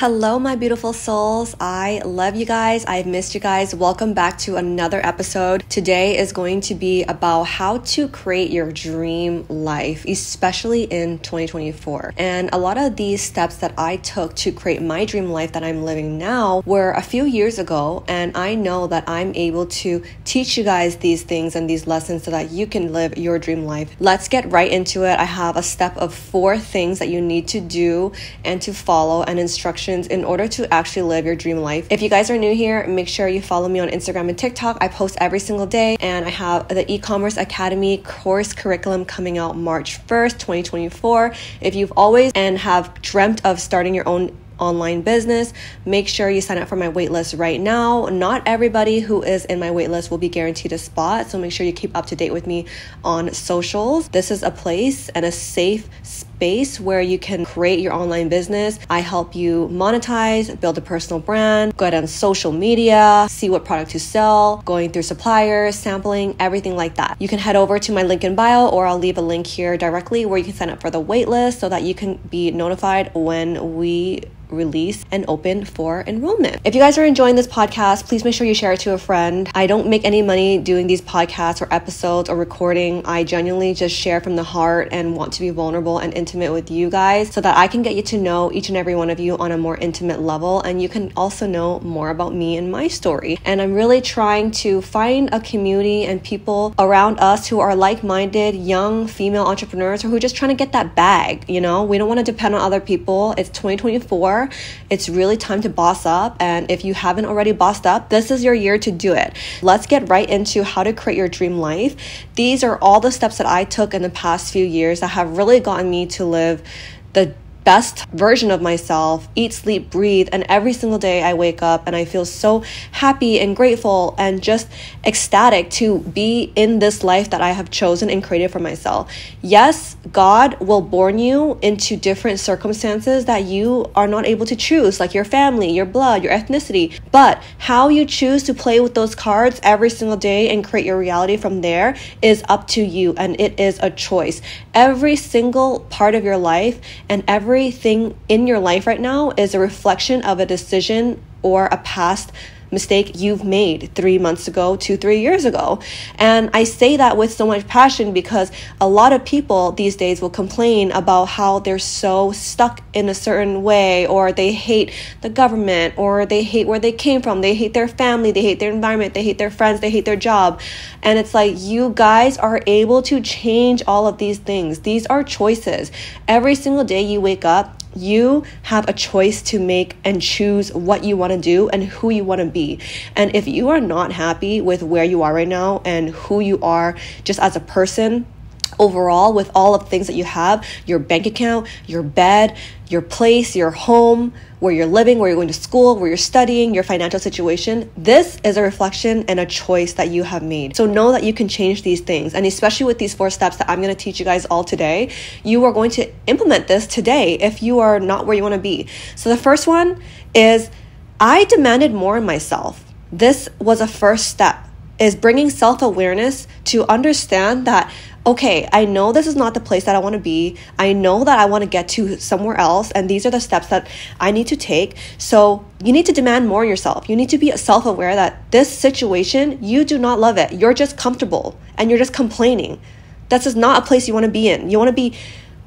Hello, my beautiful souls. I love you guys. I've missed you guys. Welcome back to another episode. Today is going to be about how to create your dream life, especially in 2024. And a lot of these steps that I took to create my dream life that I'm living now were a few years ago. And I know that I'm able to teach you guys these things and these lessons so that you can live your dream life. Let's get right into it. I have a step of four things that you need to do and to follow and instruction in order to actually live your dream life. If you guys are new here, make sure you follow me on Instagram and TikTok. I post every single day, and I have the e commerce academy course curriculum coming out March 1st, 2024. If you've always and have dreamt of starting your own online business, make sure you sign up for my waitlist right now. Not everybody who is in my waitlist will be guaranteed a spot, so make sure you keep up to date with me on socials. This is a place and a safe space where you can create your online business. I help you monetize, build a personal brand, go out on social media, see what product to sell, going through suppliers, sampling, everything like that. You can head over to my link in bio or I'll leave a link here directly where you can sign up for the waitlist so that you can be notified when we release and open for enrollment. If you guys are enjoying this podcast, please make sure you share it to a friend. I don't make any money doing these podcasts or episodes or recording. I genuinely just share from the heart and want to be vulnerable and intimate with you guys so that I can get you to know each and every one of you on a more intimate level and you can also know more about me and my story. And I'm really trying to find a community and people around us who are like-minded young female entrepreneurs or who are just trying to get that bag, you know? We don't want to depend on other people. It's 2024 it's really time to boss up. And if you haven't already bossed up, this is your year to do it. Let's get right into how to create your dream life. These are all the steps that I took in the past few years that have really gotten me to live the best version of myself, eat, sleep, breathe. And every single day I wake up and I feel so happy and grateful and just ecstatic to be in this life that I have chosen and created for myself. Yes, God will born you into different circumstances that you are not able to choose, like your family, your blood, your ethnicity. But how you choose to play with those cards every single day and create your reality from there is up to you and it is a choice. Every single part of your life and every everything in your life right now is a reflection of a decision or a past mistake you've made three months ago, two, three years ago. And I say that with so much passion because a lot of people these days will complain about how they're so stuck in a certain way, or they hate the government, or they hate where they came from, they hate their family, they hate their environment, they hate their friends, they hate their job. And it's like you guys are able to change all of these things. These are choices. Every single day you wake up, you have a choice to make and choose what you want to do and who you want to be. And if you are not happy with where you are right now and who you are just as a person, overall with all of the things that you have your bank account, your bed, your place, your home, where you're living, where you're going to school, where you're studying, your financial situation. This is a reflection and a choice that you have made. So know that you can change these things. And especially with these four steps that I'm going to teach you guys all today, you are going to implement this today if you are not where you want to be. So the first one is I demanded more in myself. This was a first step is bringing self-awareness to understand that okay, I know this is not the place that I want to be. I know that I want to get to somewhere else, and these are the steps that I need to take. So you need to demand more yourself. You need to be self aware that this situation, you do not love it. You're just comfortable and you're just complaining. This is not a place you want to be in. You want to be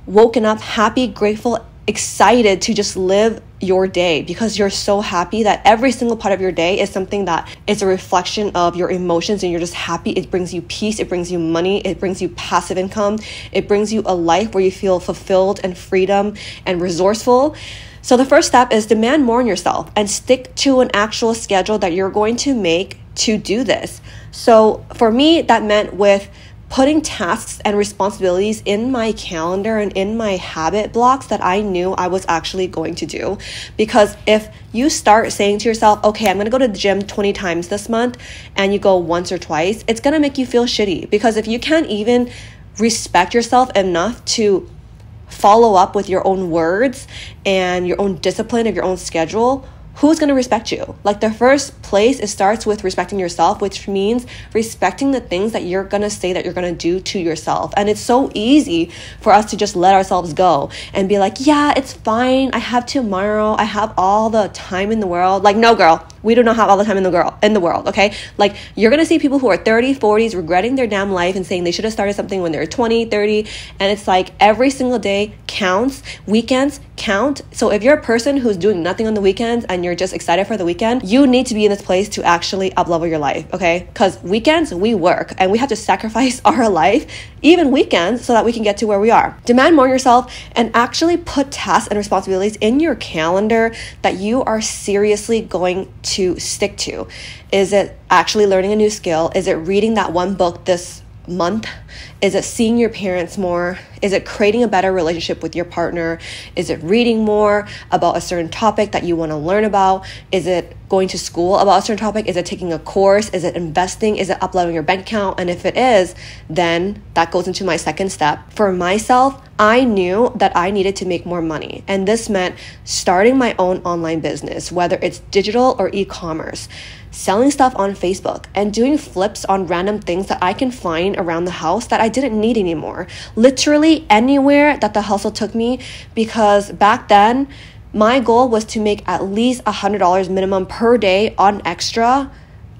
woken up, happy, grateful, excited to just live your day because you're so happy that every single part of your day is something that is a reflection of your emotions and you're just happy. It brings you peace, it brings you money, it brings you passive income, it brings you a life where you feel fulfilled and freedom and resourceful. So the first step is demand more in yourself and stick to an actual schedule that you're going to make to do this. So for me, that meant with putting tasks and responsibilities in my calendar and in my habit blocks that I knew I was actually going to do. Because if you start saying to yourself, okay, I'm gonna go to the gym 20 times this month, and you go once or twice, it's gonna make you feel shitty. Because if you can't even respect yourself enough to follow up with your own words and your own discipline of your own schedule, who's going to respect you? Like the first place, it starts with respecting yourself, which means respecting the things that you're going to say that you're going to do to yourself. And it's so easy for us to just let ourselves go and be like, yeah, it's fine. I have tomorrow. I have all the time in the world. Like, no, girl, we do not have all the time in the girl in the world, okay? Like you're going to see people who are 30, 40s regretting their damn life and saying they should have started something when they were 20, 30, and it's like every single day counts. Weekends count. So if you're a person who's doing nothing on the weekends and you're just excited for the weekend, you need to be in this place to actually uplevel your life, okay? Cuz weekends we work and we have to sacrifice our life even weekends so that we can get to where we are. Demand more yourself and actually put tasks and responsibilities in your calendar that you are seriously going to to stick to? Is it actually learning a new skill? Is it reading that one book this month? Is it seeing your parents more? Is it creating a better relationship with your partner? Is it reading more about a certain topic that you want to learn about? Is it going to school about a certain topic? Is it taking a course? Is it investing? Is it uploading your bank account? And if it is, then that goes into my second step. For myself, I knew that I needed to make more money. And this meant starting my own online business, whether it's digital or e commerce selling stuff on Facebook and doing flips on random things that I can find around the house that I didn't need anymore. Literally anywhere that the hustle took me because back then my goal was to make at least $100 minimum per day on extra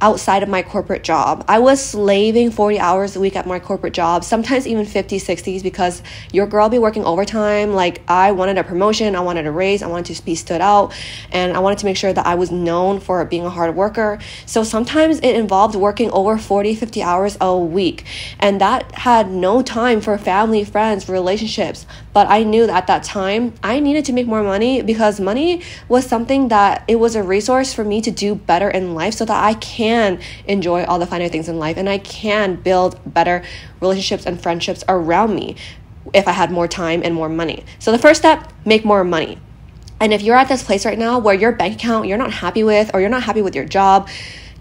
outside of my corporate job. I was slaving 40 hours a week at my corporate job, sometimes even 50, 60s because your girl be working overtime. Like I wanted a promotion, I wanted a raise, I wanted to be stood out, and I wanted to make sure that I was known for being a hard worker. So sometimes it involved working over 40, 50 hours a week. And that had no time for family, friends, relationships. But I knew that at that time I needed to make more money because money was something that it was a resource for me to do better in life so that I can enjoy all the finer things in life and I can build better relationships and friendships around me if I had more time and more money. So the first step, make more money. And if you're at this place right now where your bank account you're not happy with or you're not happy with your job,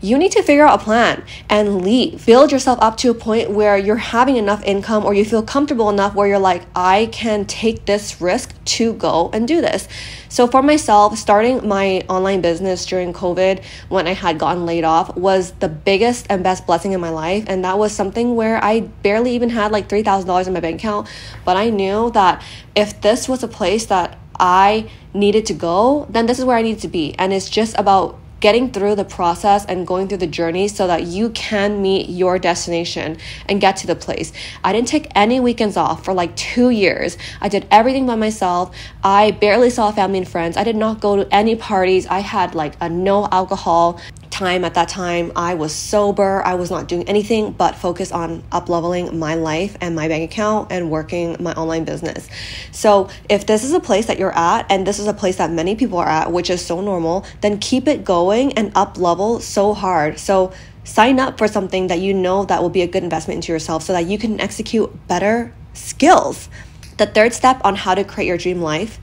you need to figure out a plan and leave. Build yourself up to a point where you're having enough income or you feel comfortable enough where you're like, I can take this risk to go and do this. So, for myself, starting my online business during COVID when I had gotten laid off was the biggest and best blessing in my life. And that was something where I barely even had like $3,000 in my bank account. But I knew that if this was a place that I needed to go, then this is where I need to be. And it's just about getting through the process and going through the journey so that you can meet your destination and get to the place. I didn't take any weekends off for like two years. I did everything by myself. I barely saw family and friends. I did not go to any parties. I had like a no alcohol time at that time i was sober. I was not doing anything but focus on up leveling my life and my bank account and working my online business. So if this is a place that you're at and this is a place that many people are at which is so normal then keep it going and up level so hard. So sign up for something that you know that will be a good investment into yourself so that you can execute better skills. The third step on how to create your dream life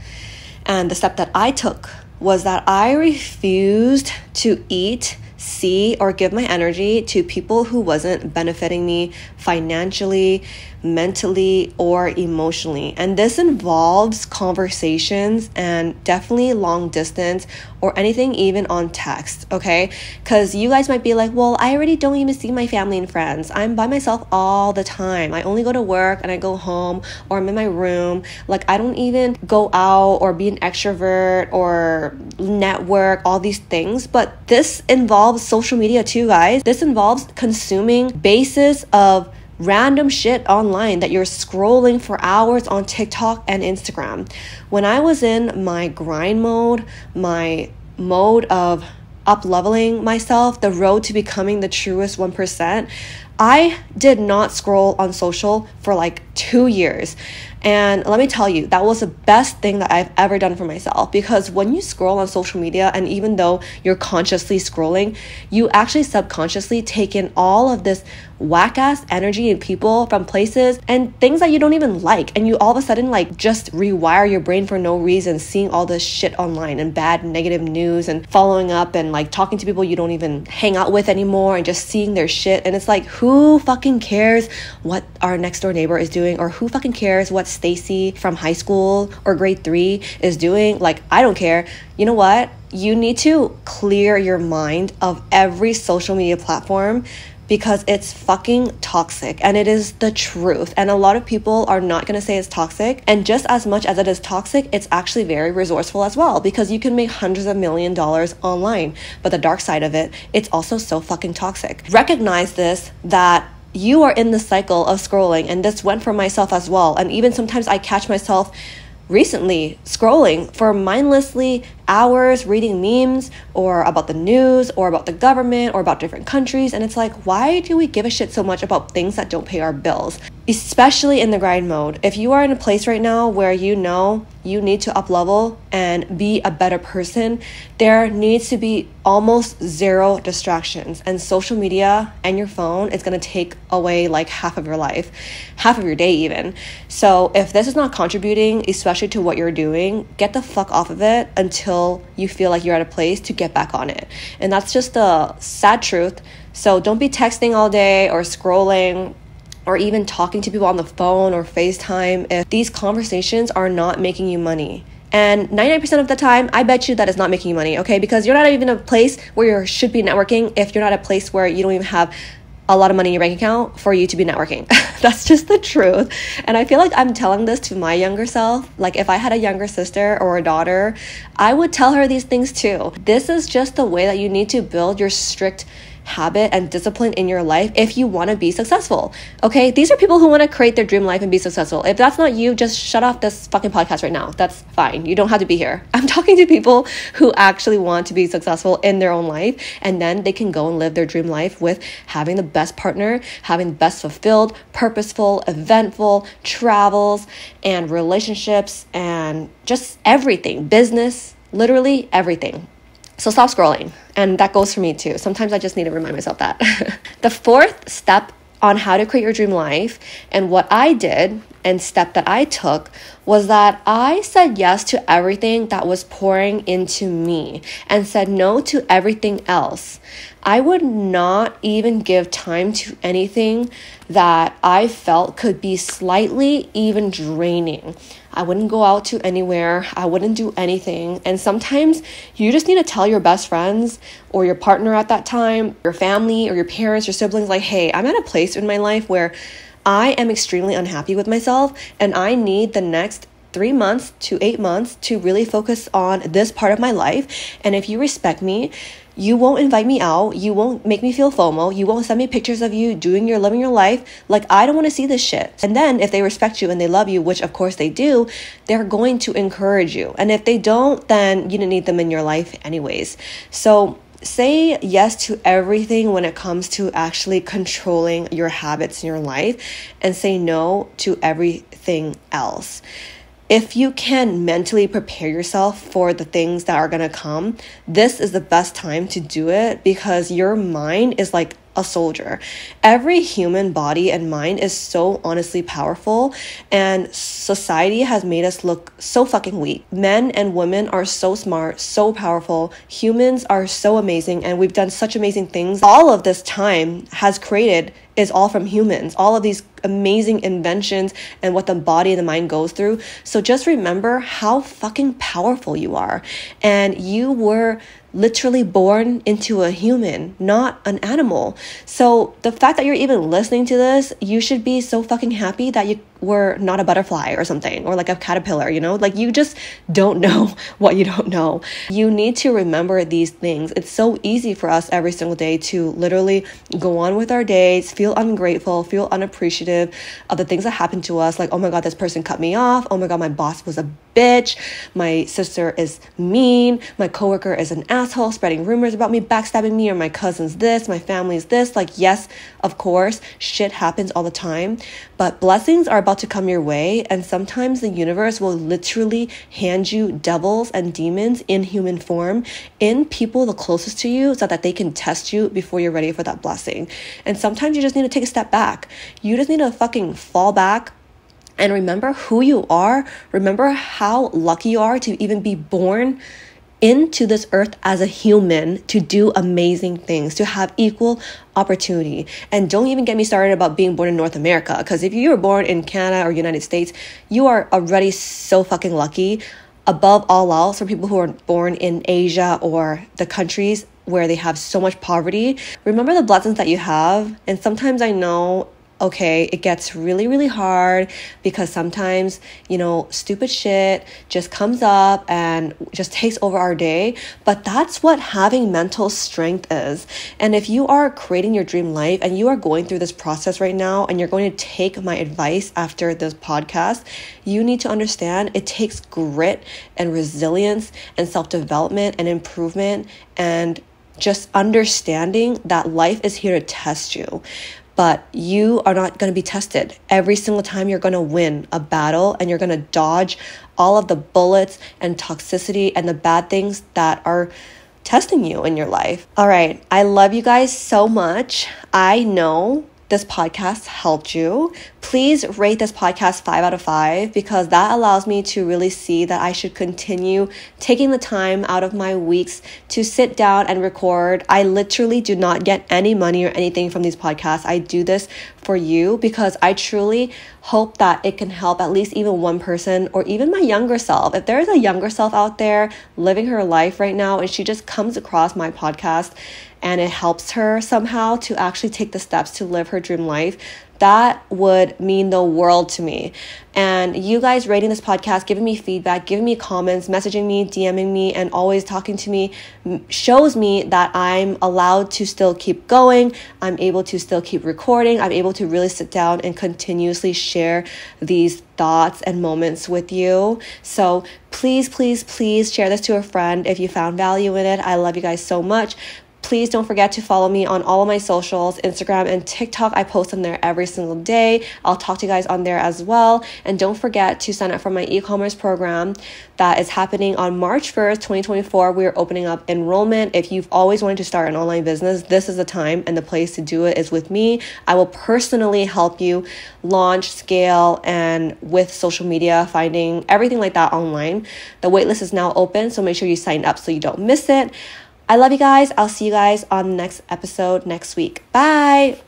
and the step that i took was that I refused to eat, see, or give my energy to people who wasn't benefiting me financially, mentally, or emotionally. And this involves conversations and definitely long distance or anything even on text, okay? Because you guys might be like, well, I already don't even see my family and friends. I'm by myself all the time. I only go to work and I go home or I'm in my room. Like, I don't even go out or be an extrovert or network, all these things. But this involves social media too, guys. This involves consuming basis of random shit online that you're scrolling for hours on TikTok and Instagram. When I was in my grind mode, my mode of up leveling myself, the road to becoming the truest 1%, I did not scroll on social for like two years. And let me tell you, that was the best thing that I've ever done for myself because when you scroll on social media, and even though you're consciously scrolling, you actually subconsciously take in all of this whack ass energy and people from places and things that you don't even like. And you all of a sudden like just rewire your brain for no reason, seeing all this shit online and bad negative news and following up and like talking to people you don't even hang out with anymore and just seeing their shit. And it's like, who fucking cares what our next door neighbor is doing or who fucking cares what Stacy from high school or grade three is doing? Like, I don't care. You know what? you need to clear your mind of every social media platform because it's fucking toxic and it is the truth. And a lot of people are not gonna say it's toxic. And just as much as it is toxic, it's actually very resourceful as well because you can make hundreds of million dollars online. But the dark side of it, it's also so fucking toxic. Recognize this that you are in the cycle of scrolling, and this went for myself as well. And even sometimes I catch myself recently scrolling for mindlessly hours reading memes or about the news or about the government or about different countries. And it's like, why do we give a shit so much about things that don't pay our bills? Especially in the grind mode. If you are in a place right now where you know you need to up level and be a better person, there needs to be almost zero distractions. And social media and your phone is gonna take away like half of your life, half of your day, even. So if this is not contributing, especially to what you're doing, get the fuck off of it until you feel like you're at a place to get back on it. And that's just the sad truth. So don't be texting all day or scrolling or even talking to people on the phone or FaceTime if these conversations are not making you money. And 99% of the time, I bet you that is not making you money, okay? Because you're not even a place where you should be networking if you're not a place where you don't even have a lot of money in your bank account for you to be networking. That's just the truth. And I feel like I'm telling this to my younger self. Like if I had a younger sister or a daughter, I would tell her these things too. This is just the way that you need to build your strict habit and discipline in your life if you want to be successful. Okay, these are people who want to create their dream life and be successful. If that's not you, just shut off this fucking podcast right now. That's fine. You don't have to be here. I'm talking to people who actually want to be successful in their own life and then they can go and live their dream life with having the best partner, having the best fulfilled, purposeful, eventful travels and relationships and just everything, business, literally everything. So stop scrolling. And that goes for me too. Sometimes I just need to remind myself that. the fourth step on how to create your dream life and what I did and step that I took was that I said yes to everything that was pouring into me and said no to everything else. I would not even give time to anything that I felt could be slightly even draining. I wouldn't go out to anywhere. I wouldn't do anything. And sometimes you just need to tell your best friends or your partner at that time, your family or your parents, your siblings, like, hey, I'm at a place in my life where I am extremely unhappy with myself and I need the next three months to eight months to really focus on this part of my life. And if you respect me, you won't invite me out. You won't make me feel FOMO. You won't send me pictures of you doing your living your life. Like, I don't want to see this shit. And then, if they respect you and they love you, which of course they do, they're going to encourage you. And if they don't, then you don't need them in your life, anyways. So, say yes to everything when it comes to actually controlling your habits in your life and say no to everything else. If you can mentally prepare yourself for the things that are going to come, this is the best time to do it because your mind is like a soldier. Every human body and mind is so honestly powerful, and society has made us look so fucking weak. Men and women are so smart, so powerful. Humans are so amazing, and we've done such amazing things. All of this time has created is all from humans, all of these amazing inventions and what the body and the mind goes through. So just remember how fucking powerful you are. And you were literally born into a human, not an animal. So the fact that you're even listening to this, you should be so fucking happy that you were not a butterfly or something or like a caterpillar, you know? Like you just don't know what you don't know. You need to remember these things. It's so easy for us every single day to literally go on with our days, feel ungrateful, feel unappreciative of the things that happen to us. Like, oh my God, this person cut me off. Oh my God, my boss was a bitch. My sister is mean. My coworker is an asshole, spreading rumors about me, backstabbing me, or my cousin's this, my family's this. Like, yes, of course, shit happens all the time, but blessings are about to come your way, and sometimes the universe will literally hand you devils and demons in human form in people the closest to you so that they can test you before you're ready for that blessing. And sometimes you just need to take a step back. You just need to fucking fall back and remember who you are. Remember how lucky you are to even be born into this earth as a human to do amazing things, to have equal opportunity. And don't even get me started about being born in North America, because if you were born in Canada or United States, you are already so fucking lucky above all else, for people who are born in Asia or the countries where they have so much poverty, remember the blessings that you have. And sometimes I know okay, it gets really, really hard because sometimes, you know, stupid shit just comes up and just takes over our day. But that's what having mental strength is. And if you are creating your dream life and you are going through this process right now and you're going to take my advice after this podcast, you need to understand it takes grit and resilience and self development and improvement and just understanding that life is here to test you but you are not going to be tested. Every single time you're going to win a battle and you're going to dodge all of the bullets and toxicity and the bad things that are testing you in your life. All right, I love you guys so much. I know this podcast helped you, please rate this podcast five out of five because that allows me to really see that I should continue taking the time out of my weeks to sit down and record. I literally do not get any money or anything from these podcasts. I do this for you because I truly hope that it can help at least even one person or even my younger self. If there is a younger self out there living her life right now and she just comes across my podcast and it helps her somehow to actually take the steps to live her dream life, that would mean the world to me. And you guys rating this podcast, giving me feedback, giving me comments, messaging me, DMing me, and always talking to me shows me that I'm allowed to still keep going. I'm able to still keep recording. I'm able to really sit down and continuously share these thoughts and moments with you. So please, please, please share this to a friend if you found value in it. I love you guys so much. Please don't forget to follow me on all of my socials, Instagram and TikTok. I post on there every single day. I'll talk to you guys on there as well. And don't forget to sign up for my e commerce program that is happening on March 1st, 2024. We are opening up enrollment. If you've always wanted to start an online business, this is the time and the place to do it is with me. I will personally help you launch, scale, and with social media, finding everything like that online. The waitlist is now open, so make sure you sign up so you don't miss it. I love you guys. I'll see you guys on the next episode next week. Bye.